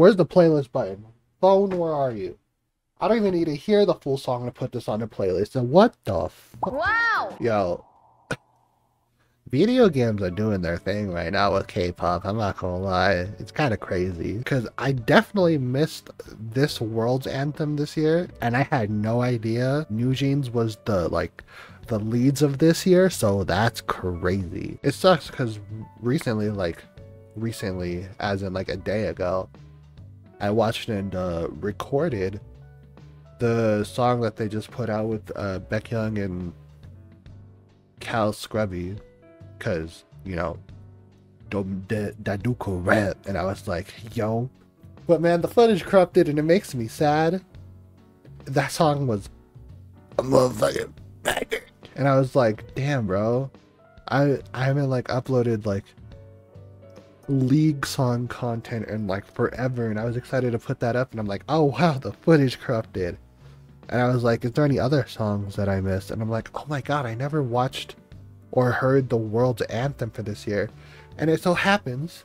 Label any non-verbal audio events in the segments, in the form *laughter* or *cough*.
Where's the playlist button? Phone, where are you? I don't even need to hear the full song to put this on the playlist. And what the fuck? Wow! Yo. Video games are doing their thing right now with K-pop. I'm not gonna lie. It's kind of crazy. Because I definitely missed this world's anthem this year. And I had no idea NewJeans was the, like, the leads of this year. So that's crazy. It sucks because recently, like, recently, as in like a day ago, I watched and uh, recorded the song that they just put out with uh, Young and Cal Scruby, because you know, Daduko rap, and I was like, yo, but man, the footage corrupted, and it makes me sad. That song was a motherfucking banger, and I was like, damn, bro, I I haven't like uploaded like league song content in like forever and I was excited to put that up and I'm like, oh wow, the footage corrupted. And I was like, is there any other songs that I missed? And I'm like, oh my god, I never watched or heard the world's anthem for this year. And it so happens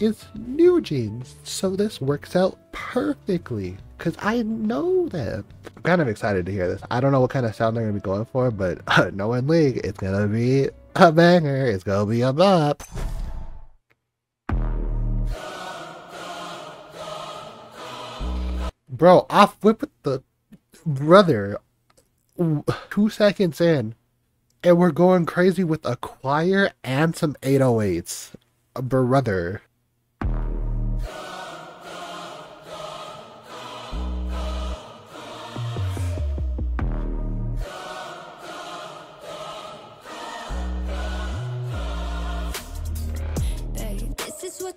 it's NewJeans. So this works out perfectly. Cause I know them. I'm kind of excited to hear this. I don't know what kind of sound they're gonna be going for, but *laughs* knowing League, it's gonna be a banger. It's gonna be a bop. Bro, off whip with the brother. Two seconds in, and we're going crazy with a choir and some 808s. Brother.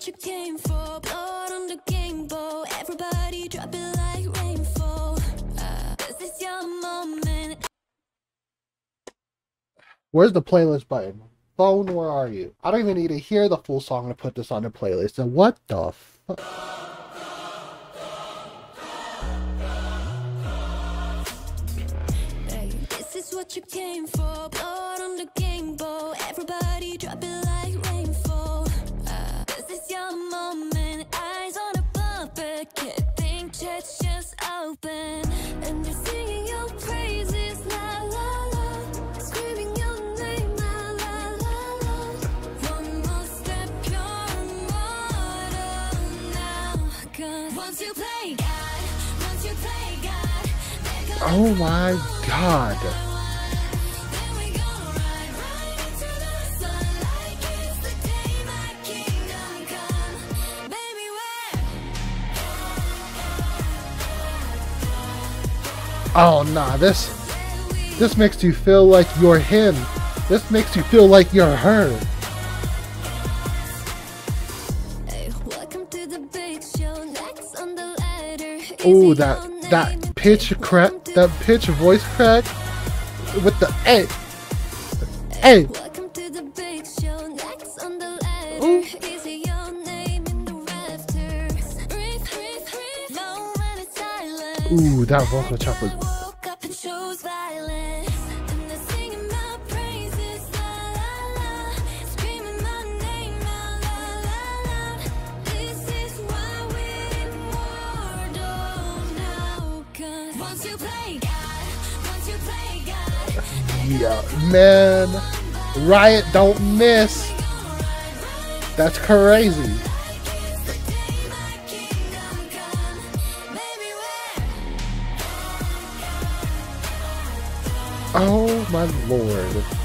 You came for. Where's the playlist button? Phone, where are you? I don't even need to hear the full song to put this on the playlist. And what the fuck? This is what you came for. Blood on the bow. Everybody drop it come. my we're Oh nah, this this makes you feel like you're him. This makes you feel like you're her. Hey, welcome to the big show. Next on the ladder. Oh, that that? Pitch crack, that pitch voice crack with the hey, hey. Welcome to the big show. Yeah, man. Riot don't miss. That's crazy. Oh my lord.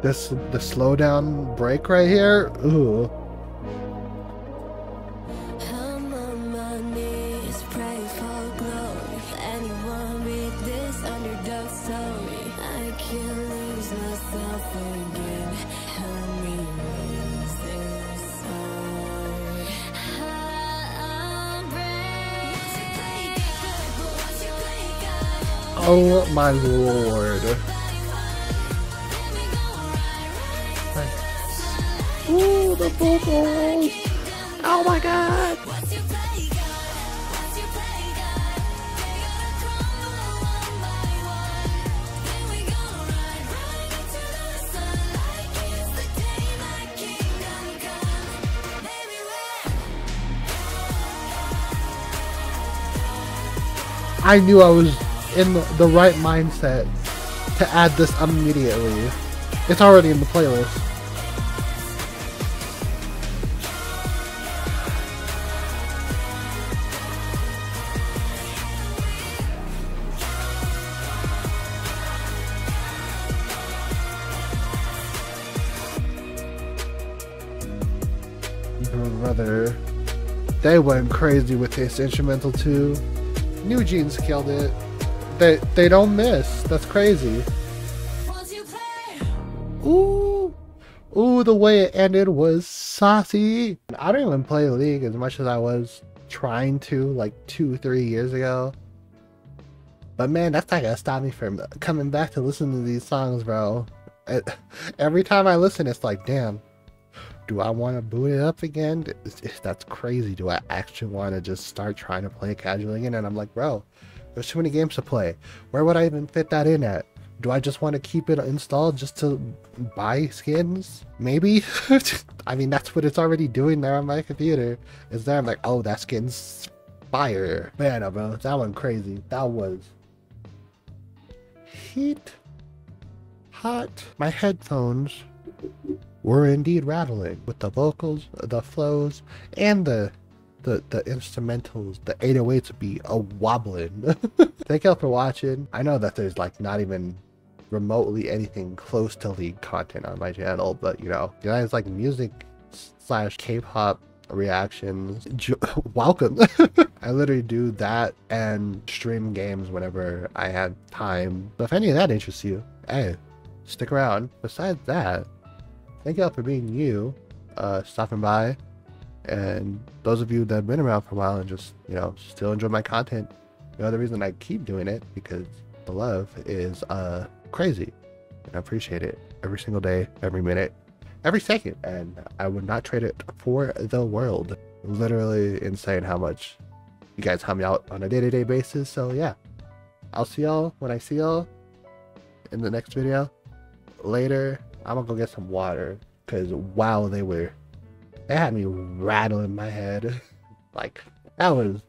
This the slowdown break right here. Ooh. On my Ooh, the vocals! Oh my god! I knew I was in the right mindset to add this immediately. It's already in the playlist. Brother, they went crazy with this instrumental too. NewJeans killed it. They they don't miss. That's crazy. Once you play, Ooh, ooh, the way it ended was saucy. I don't even play League as much as I was trying to like two, three years ago. But man, that's not gonna stop me from coming back to listen to these songs, bro. Every time I listen, it's like, damn, do I want to boot it up again? That's crazy. Do I actually want to just start trying to play casually again? And I'm like, bro, there's too many games to play. Where would I even fit that in at? Do I just want to keep it installed just to buy skins? Maybe. *laughs* I mean, that's what it's already doing there on my computer. Is there? I'm like, oh, that skin's fire. Man, bro, that one crazy. That was heat hot. My headphones were indeed rattling with the vocals, the flows, and the the the instrumentals, the 808s would be a wobbling. *laughs* Thank y'all for watching. I know that there's like not even remotely anything close to league content on my channel, but you know, you guys like music slash K-pop reactions. *laughs* Welcome. *laughs* I literally do that and stream games whenever I have time. But if any of that interests you, hey, stick around. Besides that, thank y'all for being you, uh, stopping by. And those of you that have been around for a while and just, you know, still enjoy my content, you know, the reason I keep doing it because the love is uh crazy. And I appreciate it every single day, every minute, every second. And I would not trade it for the world. Literally insane how much you guys help me out on a day to day basis. So yeah, I'll see y'all when I see y'all in the next video. Later, I'm gonna go get some water because wow, they were they had me rattling my head. *laughs* like that was.